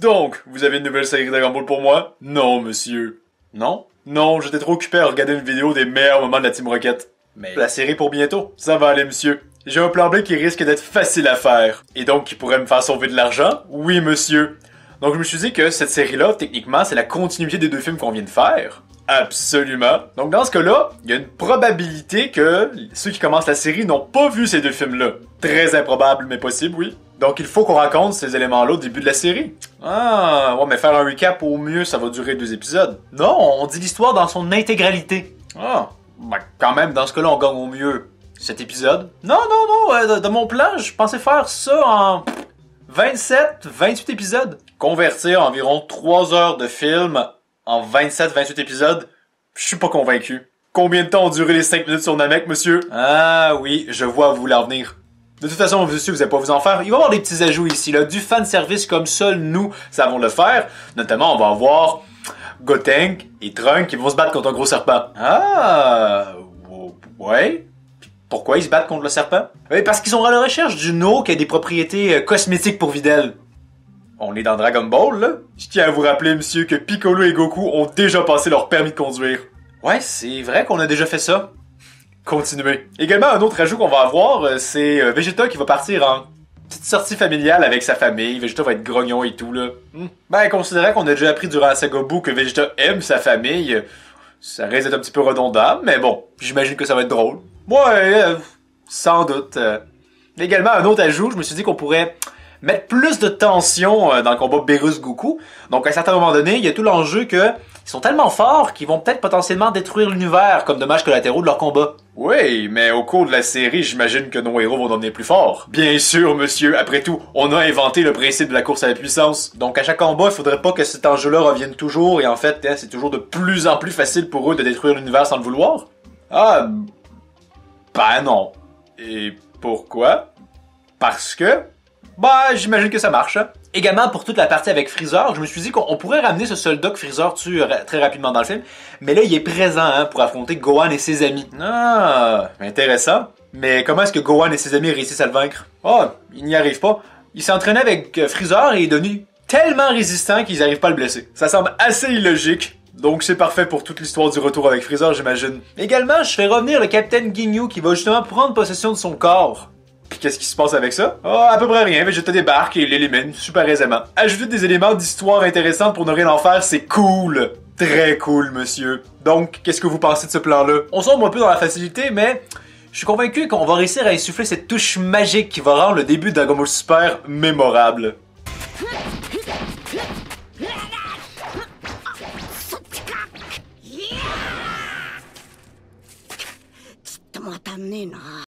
Donc, vous avez une nouvelle série Dragon Ball pour moi? Non, monsieur. Non? Non, j'étais trop occupé à regarder une vidéo des meilleurs moments de la Team Rocket. Mais la série pour bientôt, ça va aller, monsieur. J'ai un plan B qui risque d'être facile à faire. Et donc, qui pourrait me faire sauver de l'argent? Oui, monsieur. Donc, je me suis dit que cette série-là, techniquement, c'est la continuité des deux films qu'on vient de faire. Absolument. Donc, dans ce cas-là, il y a une probabilité que ceux qui commencent la série n'ont pas vu ces deux films-là. Très improbable, mais possible, oui. Donc, il faut qu'on raconte ces éléments-là au début de la série. Ah, ouais, mais faire un recap au mieux, ça va durer deux épisodes. Non, on dit l'histoire dans son intégralité. Ah, ben, quand même, dans ce cas-là, on gagne au mieux cet épisode. Non, non, non, euh, de, mon plan, je pensais faire ça en 27, 28 épisodes. Convertir environ 3 heures de film en 27-28 épisodes, je suis pas convaincu. Combien de temps ont duré les 5 minutes sur Namek, monsieur? Ah oui, je vois vous voulez en venir. De toute façon, vous aussi, vous allez pas vous en faire. Il va y avoir des petits ajouts ici, là, du fan service comme seuls nous savons le faire. Notamment, on va avoir Gotenk et Trunk qui vont se battre contre un gros serpent. Ah, ouais. Pourquoi ils se battent contre le serpent? Oui, parce qu'ils sont à la recherche d'une eau qui a des propriétés euh, cosmétiques pour Videl. On est dans Dragon Ball, là. Je tiens à vous rappeler, monsieur, que Piccolo et Goku ont déjà passé leur permis de conduire. Ouais, c'est vrai qu'on a déjà fait ça. Continuez. Également, un autre ajout qu'on va avoir, euh, c'est euh, Vegeta qui va partir en petite sortie familiale avec sa famille. Vegeta va être grognon et tout, là. Hmm. Ben, considérant qu'on a déjà appris durant la saga Boo que Vegeta aime sa famille, euh, ça risque d'être un petit peu redondant, mais bon, j'imagine que ça va être drôle. Ouais, euh, sans doute. Également, un autre ajout, je me suis dit qu'on pourrait mettre plus de tension euh, dans le combat Beerus-Goku. Donc, à un certain moment donné, il y a tout l'enjeu que Ils sont tellement forts qu'ils vont peut-être potentiellement détruire l'univers comme dommages collatéraux de leur combat. Oui, mais au cours de la série, j'imagine que nos héros vont devenir plus forts. Bien sûr, monsieur. Après tout, on a inventé le principe de la course à la puissance. Donc à chaque combat, il faudrait pas que cet enjeu-là revienne toujours, et en fait, hein, c'est toujours de plus en plus facile pour eux de détruire l'univers sans le vouloir. Ah, ben non. Et pourquoi? Parce que, bah, j'imagine que ça marche. hein. Également, pour toute la partie avec Freezer, je me suis dit qu'on on pourrait ramener ce soldat que Freezer tue ra- très rapidement dans le film, mais là, il est présent hein, pour affronter Gohan et ses amis. Ah, intéressant. Mais comment est-ce que Gohan et ses amis réussissent à le vaincre? Ah, ils n'y arrivent pas. Il s'est entraîné avec euh, Freezer et est devenu tellement résistant qu'ils n'arrivent pas à le blesser. Ça semble assez illogique. Donc c'est parfait pour toute l'histoire du retour avec Freezer, j'imagine. Également, je fais revenir le capitaine Ginyu qui va justement prendre possession de son corps. Puis qu'est-ce qui se passe avec ça? Ah, à peu près rien. Vegeta débarque et l'élimine super aisément. Ajouter des éléments d'histoire intéressantes pour ne rien en faire, c'est cool. Très cool, monsieur. Donc, qu'est-ce que vous pensez de ce plan-là? On sombre un peu dans la facilité, mais je suis convaincu qu'on va réussir à insuffler cette touche magique qui va rendre le début de Dragon Ball Super Mémorable.